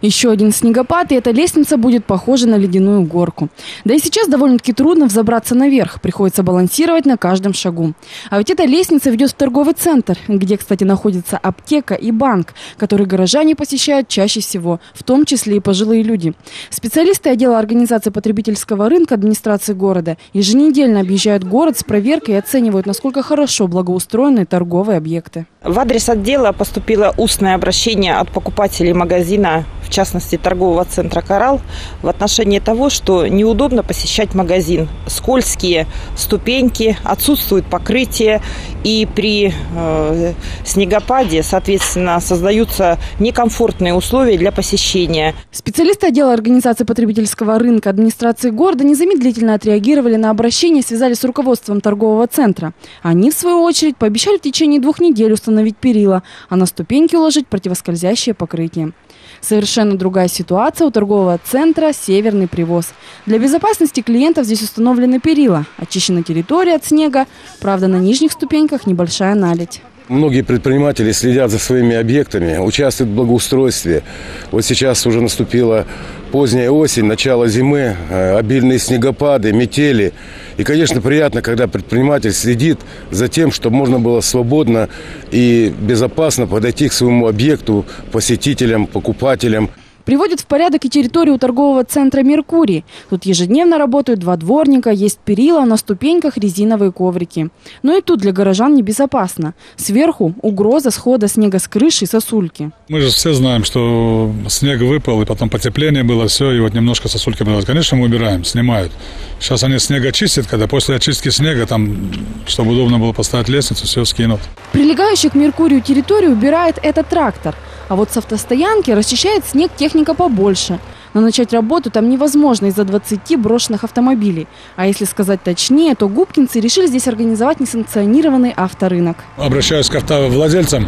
Еще один снегопад, и эта лестница будет похожа на ледяную горку. Да и сейчас довольно-таки трудно взобраться наверх, приходится балансировать на каждом шагу. А ведь эта лестница ведет в торговый центр, где, кстати, находится аптека и банк, который горожане посещают чаще всего, в том числе и пожилые люди. Специалисты отдела организации потребительского рынка администрации города еженедельно объезжают город с проверкой и оценивают, насколько хорошо благоустроены торговые объекты. В адрес отдела поступило устное обращение от покупателей магазина в частности торгового центра «Коралл», в отношении того, что неудобно посещать магазин. Скользкие ступеньки, отсутствует покрытие, и при э, снегопаде, соответственно, создаются некомфортные условия для посещения. Специалисты отдела организации потребительского рынка администрации города незамедлительно отреагировали на обращение и связались с руководством торгового центра. Они, в свою очередь, пообещали в течение двух недель установить перила, а на ступеньки уложить противоскользящее покрытие. Совершенно другая ситуация у торгового центра «Северный привоз». Для безопасности клиентов здесь установлены перила, очищена территория от снега, правда на нижних ступеньках небольшая наледь. Многие предприниматели следят за своими объектами, участвуют в благоустройстве. Вот сейчас уже наступила поздняя осень, начало зимы, э, обильные снегопады, метели. И, конечно, приятно, когда предприниматель следит за тем, чтобы можно было свободно и безопасно подойти к своему объекту, посетителям, покупателям. Приводит в порядок и территорию торгового центра «Меркурий». Тут ежедневно работают два дворника, есть перила, на ступеньках резиновые коврики. Но и тут для горожан небезопасно. Сверху угроза схода снега с крыши сосульки. Мы же все знаем, что снег выпал, и потом потепление было, все, и вот немножко сосульки было. Конечно, мы убираем, снимают. Сейчас они снег очистят, когда после очистки снега, там, чтобы удобно было поставить лестницу, все скинут. Прилегающую к Меркурию территорию убирает этот трактор – а вот с автостоянки расчищает снег техника побольше. Но начать работу там невозможно из-за 20 брошенных автомобилей. А если сказать точнее, то губкинцы решили здесь организовать несанкционированный авторынок. Обращаюсь к автовладельцам.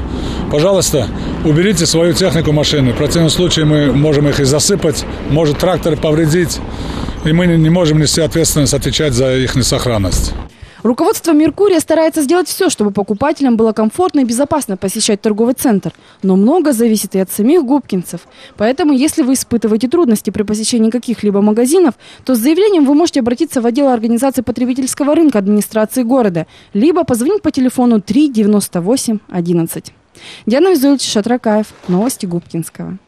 Пожалуйста, уберите свою технику машины. В противном случае мы можем их и засыпать, может трактор повредить. И мы не можем нести ответственность отвечать за их несохранность. Руководство «Меркурия» старается сделать все, чтобы покупателям было комфортно и безопасно посещать торговый центр. Но много зависит и от самих губкинцев. Поэтому, если вы испытываете трудности при посещении каких-либо магазинов, то с заявлением вы можете обратиться в отдел организации потребительского рынка администрации города, либо позвонить по телефону 3 98 11. Диана Визуевич Шатракаев. Новости Губкинского.